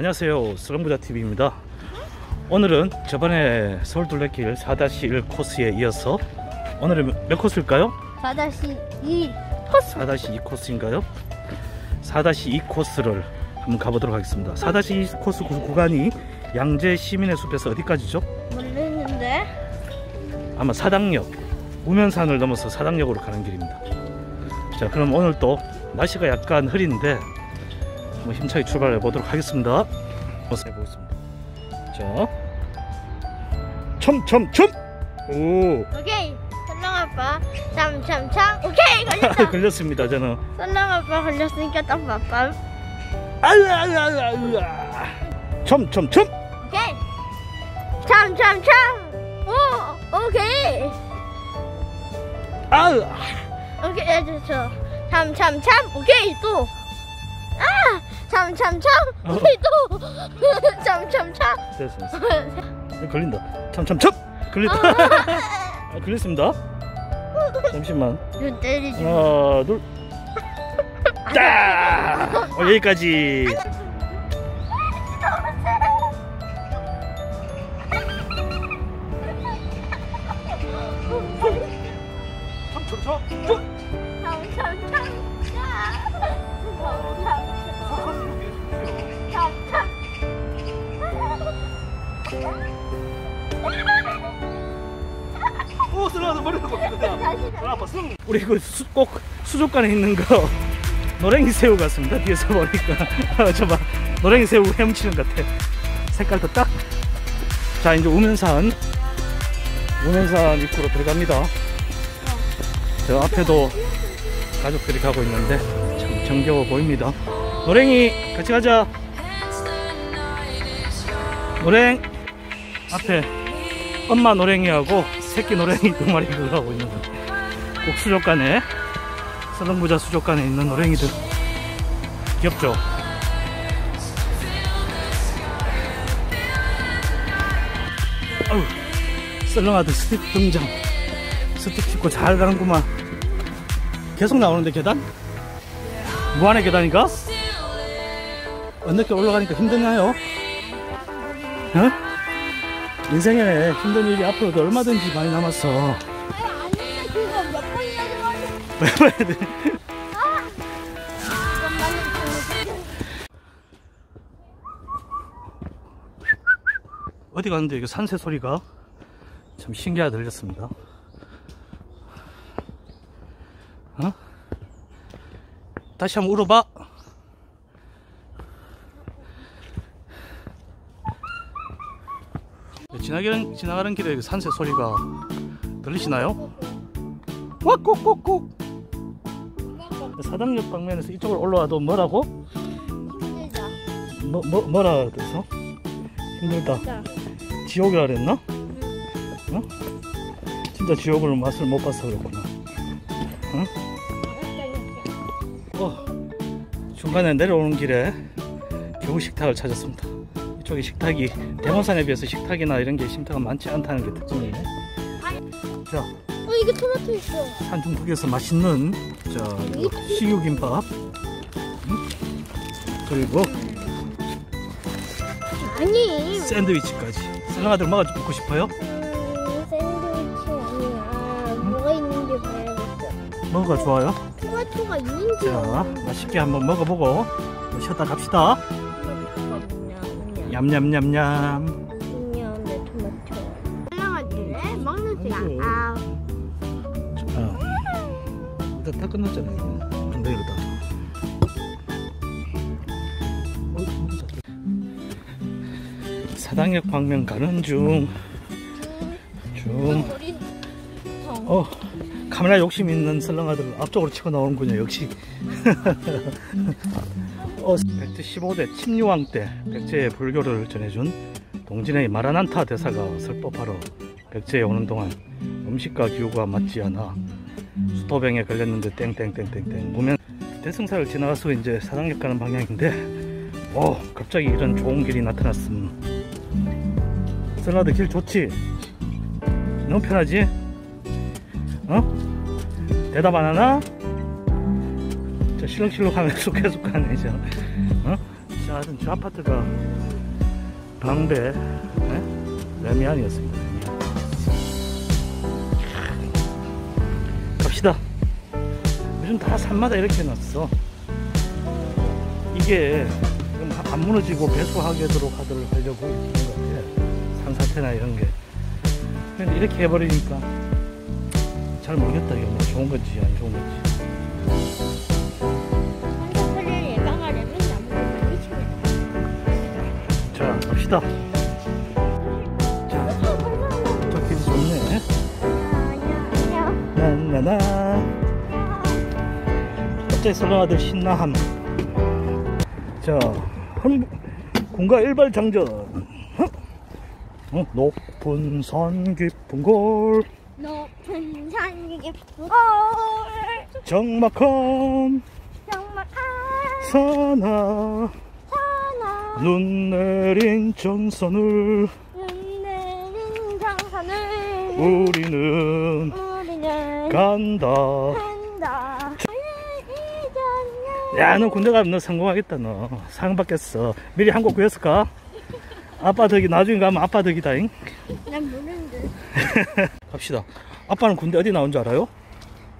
안녕하세요 수렁부자TV입니다 오늘은 저번에 서울 둘레길 4-1 코스에 이어서 오늘은 몇 코스일까요? 4-2 코스 4-2 코스인가요? 4-2 코스를 한번 가보도록 하겠습니다 4-2 코스 구- 구간이 양재 시민의 숲에서 어디까지죠? 모르겠는데 아마 사당역 우면산을 넘어서 사당역으로 가는 길입니다 자 그럼 오늘 또 날씨가 약간 흐린데 한번 힘차게 출발해 보도록 하겠습니다. 해보겠습니다. 자. 첨첨첨! 오. 오케이. 설렁 아빠. 참참참. 오케이 걸렸다. 걸렸습니다 저는. 설렁 아빠 걸렸으니까 딱 빠빠 아유 아유 아유 아유 첨첨첨! 오케이. 참참참. 오 오케이. 아유. 오케이 예, 저 참참참. 오케이 또 아 참참참. 또 참참참. 됐어 됐어 걸린다. 첨첨첨 걸렸다. 아, 걸렸습니다. 잠시만. 눈 때리지 하나 둘. 짜! 어, 여기까지. 참참참 참참 오 들어가서 머리를 걷는다. 다시 아파 승 우리 그 수, 꼭 수족관에 있는 거 노랭이 새우 같습니다. 뒤에서 보니까. 저봐. 노랭이 새우 헤엄치는 것 같아. 색깔도 딱자 이제 우면산. 우면산 입구로 들어갑니다. 저 앞에도 가족들이 가고 있는데 참 정겨워 보입니다. 노랭이 같이 가자. 노랭 앞에 엄마 노랭이하고 새끼 노랭이 두 마리 들어가고 있는 거. 꼭 수족관에 설렁부자 수족관에 있는 노랭이들 귀엽죠? 아우 썰렁아들 스틱 등장 스틱 짚고 잘 가는구만 계속 나오는데 계단? 무한의 계단인가? 어느게 올라가니까 힘드나요? 어? 인생에 힘든 일이 앞으로도 얼마든지 많이 남았어 어디 갔는데 이게 산새 소리가 참 신기하게 들렸습니다. 어? 다시 한번 울어봐. 지나가는, 지나가는 길에 그 산새 소리가 들리시나요? 왁꾹꾹꾹 사당역 방면에서 이쪽으로 올라와도 뭐라고? 힘들다 뭐, 뭐, 뭐라 그래서? 힘들다. 진짜 지옥이라 그랬나? 어? 진짜 지옥을 맛을 못 봐서 그랬구나. 어, 중간에 내려오는 길에 겨우 식탁을 찾았습니다. 이쪽에 식탁이 대모산에 비해서 식탁이나 이런 게 쉼터가 많지 않다는 게 특징이네. 자, 어 이게 토마토 있어 한중국에서 맛있는 자 식유김밥 응? 그리고 아니 샌드위치까지. 샐러드 먹어 먹고 싶어요? 음, 샌드위치 아니야 뭐가 있는지 봐야겠어 뭐가 좋아요? 토마토가 있는지 자, 맛있게 한번 먹어보고 또 쉬었다 갑시다. 얌얌얌얌. 안녕 내 토마토 설렁아지래 먹는 시간 아 어. 일단 다 끝났잖아. 이거. 근데 이러다. 어, 사당역 방면 가는 중. 중. 어, 카메라 욕심 있는 설렁아들 앞쪽으로 치고 나오는군요, 역시. 어, 백제 15대 침유왕 때 백제의 불교를 전해준 동진의 마라난타 대사가 설법하러 백제에 오는 동안 음식과 기후가 맞지 않아 수도병에 걸렸는데 땡땡땡땡땡 보면 대승사를 지나가서 이제 사당역 가는 방향인데 오 갑자기 이런 좋은 길이 나타났음 설라드 길 좋지? 너무 편하지? 어? 대답 안 하나? 저 실룩실룩 하면서 계속 가네 저. 어? 자 하여튼 저 아파트가 방배 네? 레미안이었습니다. 레미안. 갑시다. 요즘 다 산마다 이렇게 해놨어. 이게 안 무너지고 배수하게 도록 하도록 하려고 한것 같아. 산사태나 이런 게. 근데 이렇게 해버리니까 잘 모르겠다. 이게 뭐 좋은 건지 안 좋은 건지. 갑시다. 자, 저 길이 좋네. 나나나. 갑자기 설렁아들 신나함. 자, 한, 군가 일발장전. 어? 높은 산 깊은 골, 높은 산 깊은 곳 적막한 정말 산하, 눈 내린 전선을 눈 내린 정선을 우리는 우리는 간다. 이전에 야, 너 군대 가면 너 성공하겠다, 너. 상 받겠어. 미리 한 곡 구했을까? 아빠 덕이, 나중에 가면 아빠 덕이다잉. 난 모르는데 갑시다. 아빠는 군대 어디 나온 줄 알아요?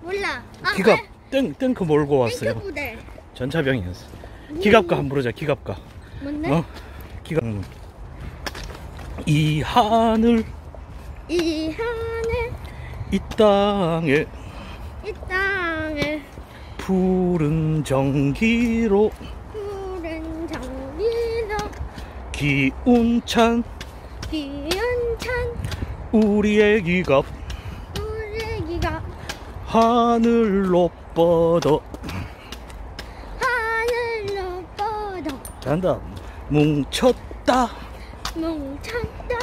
몰라 아, 기갑, 땡, 땡크 몰고 왔어요. 부대 전차병이었어. 기갑가 한번 부르자, 기갑가. 뭔데? 어? 음. 이 하늘, 이 하늘 이 땅에 이 땅을 푸른 전기로 푸른 정기로 기운찬 기운찬 우리의 기갑 우리 기가 하늘로 뻗어 하늘로 잔다. 뭉쳤다. 뭉쳤다.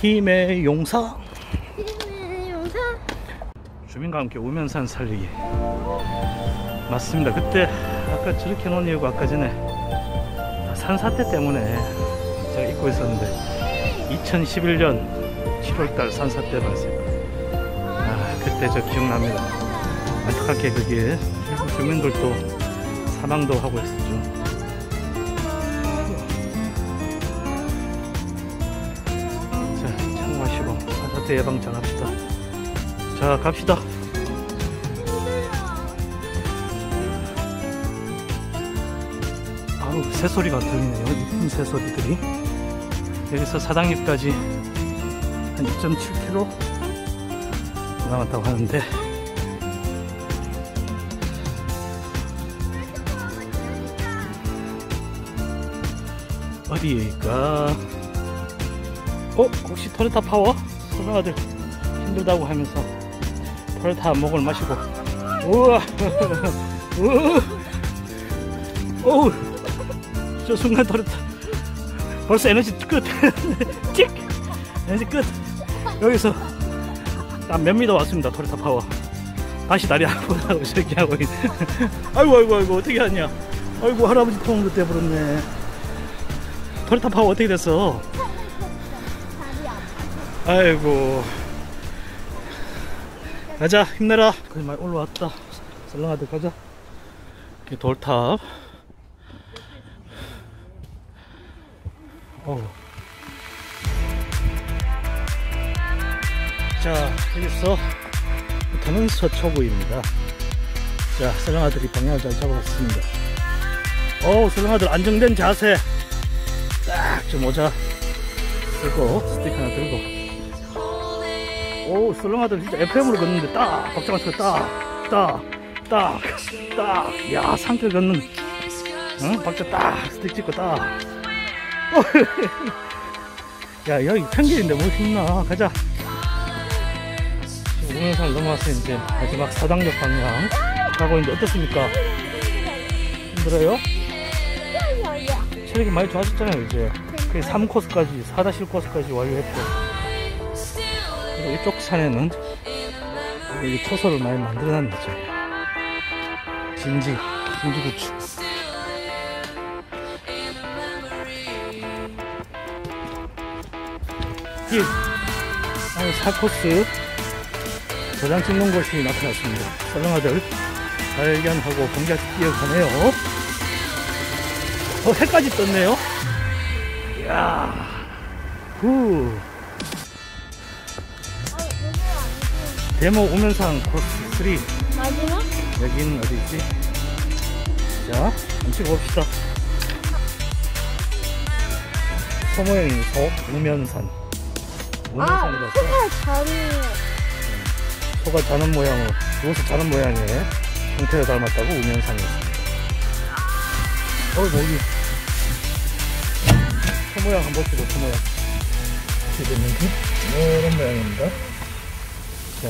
힘의 용사. 힘의 용사. 주민과 함께 우면산 살리기. 맞습니다. 그때 아까 저렇게 놓은 이유가 아까 전에 산사태 때문에 제가 잊고 있었는데 2011년 7월달 산사태 발생. 아 그때 저 기억납니다. 안타깝게 거기에 주민들도 사망도 하고 했었죠 산사태 예방 잘 합시다 자 갑시다 아우 새소리가 들리네요 이쁜 새소리들이 여기서 사당리까지 한 2.7km 남았다고 하는데 어디일까 어? 혹시 토레타 파워? 소중아들 힘들다고 하면서 토레타 한 모금을 마시고. 우와. 어우. 저 순간 토레타 벌써 에너지 끝. 찍! 에너지 끝. 여기서 딱 몇 미터 왔습니다 토레타 파워. 다시 다리 아프다고 저렇게 하고 있네 아이고 아이고 아이고 어떻게 하냐. 아이고 할아버지 통은 그때 버렸네. 토레타 파워 어떻게 됐어 아이고. 가자 힘내라. 거의 많이 올라왔다. 썰렁하들 가자. 이렇게 돌탑. 어우. 자 여기서 부터는 서초구입니다. 자 썰렁아들이 방향을 잘 잡아봤습니다. 어우 썰렁아들 안정된 자세. 딱저 모자 쓰고 스틱 하나 들고 오 썰렁아들 진짜 FM으로 걷는데 딱 박자가 치고 딱딱딱딱야 상태를 걷는. 응? 박자 딱 스틱 찍고 딱. 야 여기 평길인데 뭐 힘나? 가자. 지금 우면산을 넘어와서 이제 마지막 사당역 방향 가고 있는데 어떻습니까? 힘들어요? 체력이 많이 좋아졌잖아요 이제. 그 3코스까지 4-1코스까지 완료했고 이쪽 산에는 여기 초소를 많이 만들어놨네 저 진지 진지구축 이 아니 4코스 도장 찍는 곳이 나타났습니다 썰렁아들 발견하고 공작 뛰어가네요 어, 해까지 떴네요. 이야, 후. 데모 우면산 코스 3. 마지막? 여긴 어디지? 자, 한번 찍어봅시다. 소 모양인 소, 우면산. 아, 우면산이라서 소가 잘해요. 소가 자는 모양으로, 누워서 자는 모양의 형태를 닮았다고 우면산이었습니다. 어, 여기. 소 모양 한번 보시고, 소 모양. 이렇게 됐는지? 이런 모양입니다. 자,